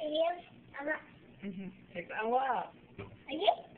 Ayun. Tama. Mhm. Tama. Ayun.